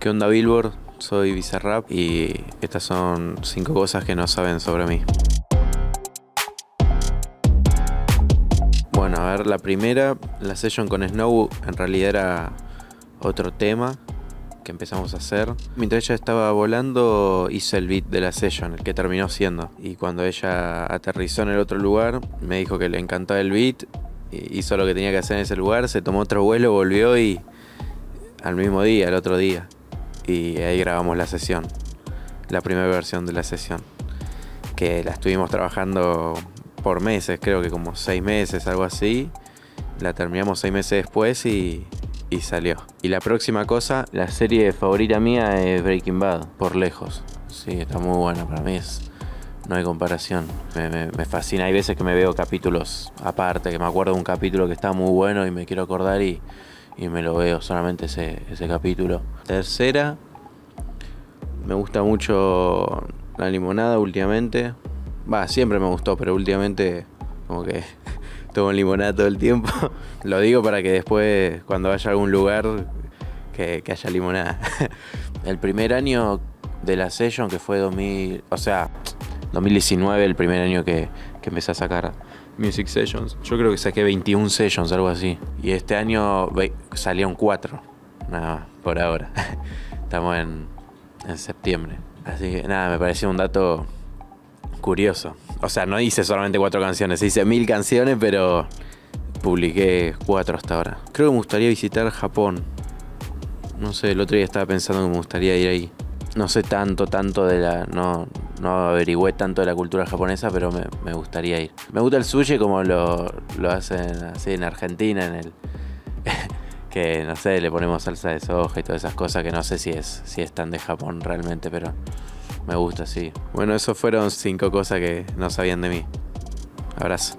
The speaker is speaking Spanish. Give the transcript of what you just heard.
¿Qué onda Billboard? Soy Bizarrap y estas son cinco cosas que no saben sobre mí. Bueno, a ver, la primera, la session con Snow en realidad era otro tema que empezamos a hacer. Mientras ella estaba volando, hice el beat de la session, el que terminó siendo. Y cuando ella aterrizó en el otro lugar, me dijo que le encantaba el beat, hizo lo que tenía que hacer en ese lugar, se tomó otro vuelo, volvió y al mismo día, el otro día. Y ahí grabamos la sesión, la primera versión de la sesión. Que la estuvimos trabajando por meses, creo que como seis meses, algo así. La terminamos seis meses después y, y salió. Y la próxima cosa, la serie favorita mía es Breaking Bad, por lejos. Sí, está muy buena, para mí es, no hay comparación. Me, fascina, hay veces que me veo capítulos aparte, que me acuerdo de un capítulo que está muy bueno y me quiero acordar y, y me lo veo solamente ese, ese capítulo. Tercera, me gusta mucho la limonada últimamente. Va, siempre me gustó, pero últimamente como que tomo limonada todo el tiempo. Lo digo para que después, cuando vaya a algún lugar, que, haya limonada. el primer año de la session, que fue 2000, o sea, 2019, el primer año que, que empecé a sacar Music Sessions. Yo creo que saqué 21 sessions, algo así. Y este año salieron 4, nada por ahora. Estamos en, en septiembre. Así que nada, me pareció un dato curioso. O sea, no hice solamente cuatro canciones, hice mil canciones, pero publiqué cuatro hasta ahora. Creo que me gustaría visitar Japón. No sé, el otro día estaba pensando que me gustaría ir ahí. No sé tanto, tanto de la. No, no averigüé tanto de la cultura japonesa, pero me, gustaría ir. Me gusta el sushi como lo, lo hacen así en Argentina, en el. que no sé, le ponemos salsa de soja y todas esas cosas que no sé si es, si es tan de Japón realmente, pero me gusta, sí. Bueno, eso fueron cinco cosas que no sabían de mí. Abrazo.